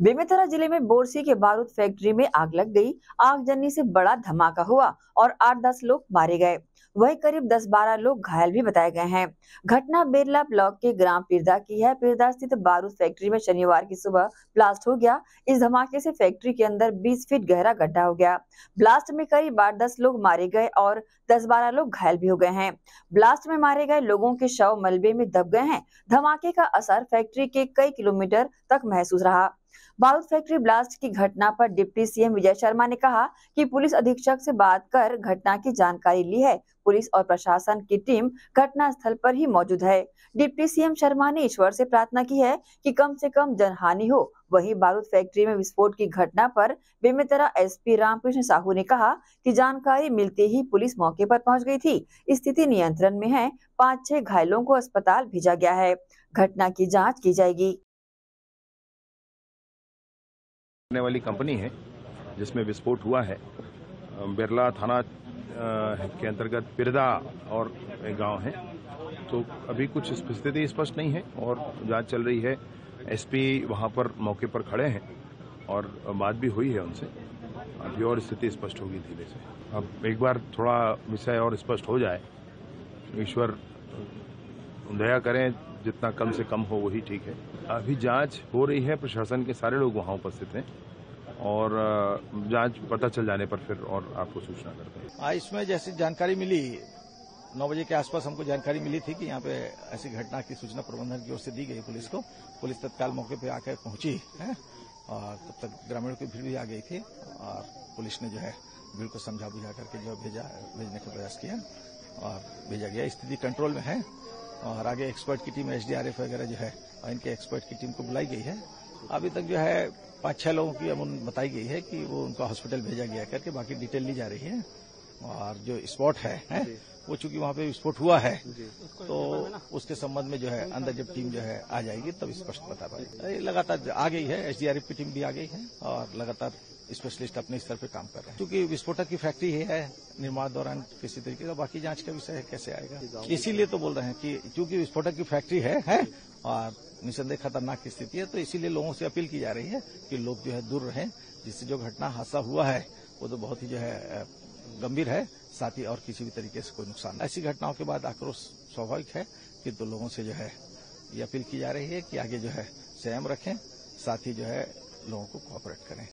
बेमेतरा ज़िले में बोरसी के बारूद फैक्ट्री में आग लग गई। आग जलने से बड़ा धमाका हुआ और आठ दस लोग मारे गए। वही करीब 10-12 लोग घायल भी बताए गए हैं। घटना बेरला ब्लॉक के ग्राम पिरदा की है। पिरदा स्थित बारूद फैक्ट्री में शनिवार की सुबह ब्लास्ट हो गया। इस धमाके से फैक्ट्री के अंदर 20 फीट गहरा गड्ढा हो गया। ब्लास्ट में करीब आठ दस लोग मारे गए और 10-12 लोग घायल भी हो गए हैं। ब्लास्ट में मारे गए लोगों के शव मलबे में दब गए हैं। धमाके का असर फैक्ट्री के कई किलोमीटर तक महसूस रहा। बारूद फैक्ट्री ब्लास्ट की घटना पर डिप्टी सीएम विजय शर्मा ने कहा कि पुलिस अधीक्षक से बात कर घटना की जानकारी ली है। पुलिस और प्रशासन की टीम घटना स्थल पर ही मौजूद है। डिप्टी सीएम शर्मा ने ईश्वर से प्रार्थना की है कि कम से कम जनहानि हो। वहीं बारूद फैक्ट्री में विस्फोट की घटना पर बेमेतरा एसपी रामकृष्ण साहू ने कहा कि जानकारी मिलते ही पुलिस मौके पर पहुँच गई थी। स्थिति नियंत्रण में है। पाँच छह घायलों को अस्पताल भेजा गया है। घटना की जाँच की जाएगी। करने वाली कंपनी है, जिसमें विस्फोट हुआ है। बिरला थाना के अंतर्गत पिरदा और गाँव है। तो अभी कुछ स्थिति स्पष्ट नहीं है और जाँच चल रही है। एसपी वहाँ पर मौके पर खड़े हैं और बात भी हुई है उनसे। अभी और स्थिति स्पष्ट होगी धीरे से। अब एक बार थोड़ा विषय और स्पष्ट हो जाए, ईश्वर, दया करें जितना कम से कम हो वही ठीक है। अभी जाँच हो रही है प्रशासन के सारे लोग वहाँ उपस्थित हैं। और जाँच पता चल जाने पर फिर और आपको सूचना करते हैं। हाँ, इसमें जैसी जानकारी मिली नौ बजे के आसपास हमको जानकारी मिली थी कि यहाँ पे ऐसी घटना की सूचना प्रबंधन की ओर से दी गई पुलिस को। पुलिस तत्काल मौके पे आकर पहुँची है और तब तक ग्रामीणों की भीड़ भी आ गई थी और पुलिस ने जो है भीड़ को समझा बुझा करके जो भेजा भेजने का प्रयास किया और भेजा गया। स्थिति कंट्रोल में है और आगे एक्सपर्ट की टीम एसडीआरएफ वगैरह जो है इनके एक्सपर्ट की टीम को बुलाई गई है। अभी तक जो है पाँच छह लोगों की अमून बताई गई है कि वो उनका हॉस्पिटल भेजा गया करके, बाकी डिटेल ली जा रही है। और जो स्पॉट है, है वो चूँकि वहाँ पे विस्फोट हुआ है तो उसके संबंध में जो है अंदर जब टीम जो है आ जाएगी तब स्पष्ट बता पाएगी। लगातार आ गई है एसडीआरएफ की टीम भी आ गई है और लगातार स्पेशलिस्ट अपने स्तर पे काम कर रहे हैं। क्योंकि विस्फोटक की फैक्ट्री ही है निर्माण दौरान किसी तरीके का बाकी जाँच का विषय है कैसे आएगा? इसीलिए तो बोल रहे हैं कि क्योंकि विस्फोटक की फैक्ट्री है, है और निसंदेह खतरनाक की स्थिति है तो इसीलिए लोगों से अपील की जा रही है कि लोग जो है दूर रहें। जिससे जो घटना हादसा हुआ है वो तो बहुत ही जो है गंभीर है, साथ ही और किसी भी तरीके से कोई नुकसान ऐसी घटनाओं के बाद आक्रोश स्वाभाविक है कि तो लोगों से जो है ये अपील की जा रही है कि आगे जो है संयम रखें, साथ ही जो है लोगों को कोऑपरेट करें।